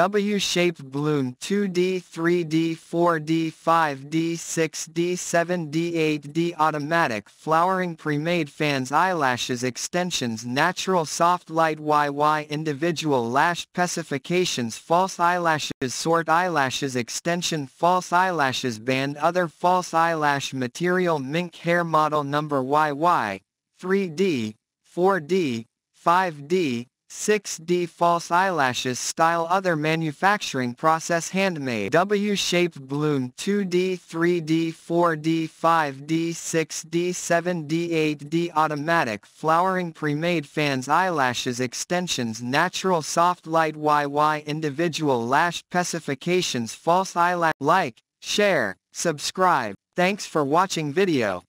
W-shaped bloom 2D, 3D, 4D, 5D, 6D, 7D, 8D automatic flowering pre-made fans eyelashes extensions natural soft light YY individual lash specifications false eyelashes sort eyelashes extension false eyelashes band other false eyelash material mink hair model number YY 3D 4D 5D 6D false eyelashes style other manufacturing process handmade W-shaped bloom 2D 3D 4D 5D 6D 7D 8D automatic flowering pre-made fans eyelashes extensions natural soft light YY individual lash specifications false eyelash like share subscribe. Thanks for watching video